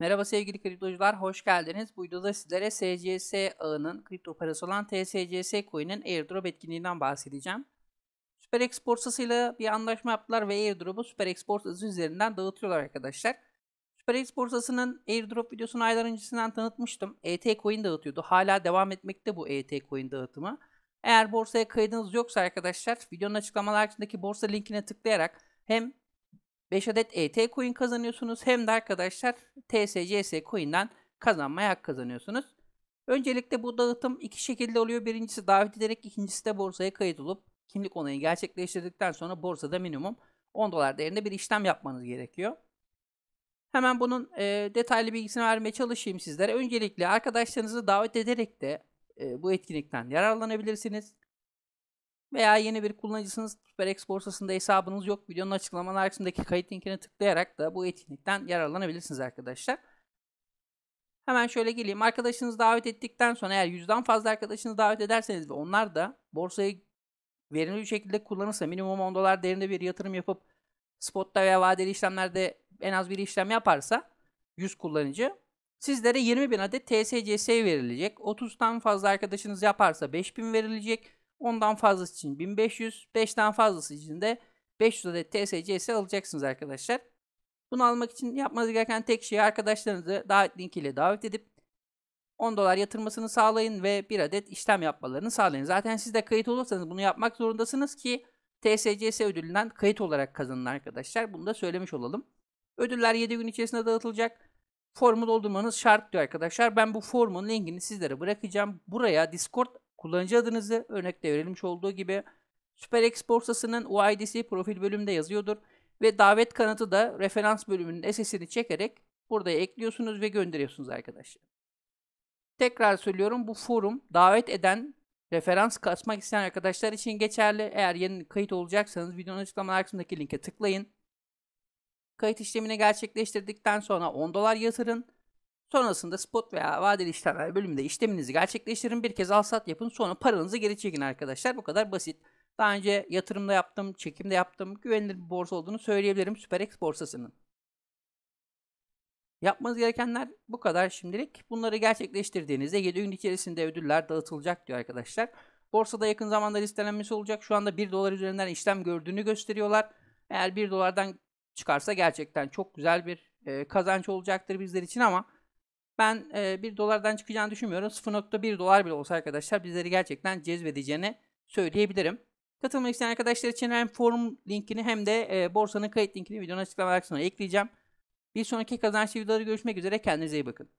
Merhaba sevgili kriptocular, hoş geldiniz. Bu videoda sizlere SCS ağının kripto parası olan TSCS coin'in airdrop etkinliğinden bahsedeceğim. SuperX borsasıyla bir anlaşma yaptılar ve airdrop'u SuperX borsası üzerinden dağıtıyorlar arkadaşlar. SuperX borsasının airdrop videosunu aylar öncesinden tanıtmıştım. ET coin dağıtıyordu. Hala devam etmekte bu ET coin dağıtımı. Eğer borsaya kaydınız yoksa arkadaşlar videonun açıklamalar kısmındaki borsa linkine tıklayarak hem 5 adet ET coin kazanıyorsunuz hem de arkadaşlar TSCS coin'den kazanmaya hak kazanıyorsunuz. Öncelikle bu dağıtım iki şekilde oluyor. Birincisi davet ederek, ikincisi de borsaya kayıt olup kimlik onayı gerçekleştirdikten sonra borsada minimum 10 dolar değerinde bir işlem yapmanız gerekiyor. Hemen bunun e, detaylı bilgisini vermeye çalışayım sizlere. Öncelikle arkadaşlarınızı davet ederek de e, bu etkinlikten yararlanabilirsiniz. Veya yeni bir kullanıcısınız SuperX borsasında hesabınız yok. Videonun açıklamalar kısmındaki kayıt linkine tıklayarak da bu etkinlikten yararlanabilirsiniz arkadaşlar. Hemen şöyle geleyim. Arkadaşınızı davet ettikten sonra eğer yüzden fazla arkadaşınızı davet ederseniz ve onlar da borsayı verimli bir şekilde kullanırsa minimum 10 dolar değerinde bir yatırım yapıp spotta veya vadeli işlemlerde en az bir işlem yaparsa 100 kullanıcı sizlere 20 bin adet TSCS verilecek. 30'dan fazla arkadaşınız yaparsa 5000 verilecek. Ondan fazlası için 1500, 5'ten fazlası için de 500 adet TSCS alacaksınız arkadaşlar. Bunu almak için yapmanız gereken tek şey arkadaşlarınızı davet linkiyle davet edip 10 dolar yatırmasını sağlayın ve bir adet işlem yapmalarını sağlayın. Zaten siz de kayıt olursanız bunu yapmak zorundasınız ki TSCS ödülünden kayıt olarak kazanın arkadaşlar. Bunu da söylemiş olalım. Ödüller 7 gün içerisinde dağıtılacak. Formu doldurmanız şart diyor arkadaşlar. Ben bu formun linkini sizlere bırakacağım. Buraya Discord kullanıcı adınızı örnekte verilmiş olduğu gibi SuperX borsasının UID'si profil bölümünde yazıyordur. Ve davet kanıtı da referans bölümünün SS'ini çekerek burada ekliyorsunuz ve gönderiyorsunuz arkadaşlar. Tekrar söylüyorum bu forum davet eden referans kasmak isteyen arkadaşlar için geçerli. Eğer yeni kayıt olacaksanız videonun açıklamalar kısmındaki linke tıklayın. Kayıt işlemini gerçekleştirdikten sonra 10 dolar yatırın. Sonrasında spot veya vadeli işlemler bölümünde işleminizi gerçekleştirin. Bir kez al sat yapın. Sonra paranızı geri çekin arkadaşlar. Bu kadar basit. Daha önce yatırımda yaptım, çekimde yaptım. Güvenilir bir borsa olduğunu söyleyebilirim SuperX borsasının. Yapmanız gerekenler bu kadar şimdilik. Bunları gerçekleştirdiğinizde 7 gün içerisinde ödüller dağıtılacak diyor arkadaşlar. Borsada yakın zamanda listelenmesi olacak. Şu anda 1 dolar üzerinden işlem gördüğünü gösteriyorlar. Eğer 1 dolardan çıkarsa gerçekten çok güzel bir e, kazanç olacaktır bizler için ama ben e, 1 dolardan çıkacağını düşünmüyorum. 0.1 dolar bile olsa arkadaşlar bizleri gerçekten cezbedeceğini söyleyebilirim. Katılmak isteyen arkadaşlar için hem forum linkini hem de e, borsanın kayıt linkini videonun açıklama kısmına ekleyeceğim. Bir sonraki kazançlı videoları görüşmek üzere. Kendinize iyi bakın.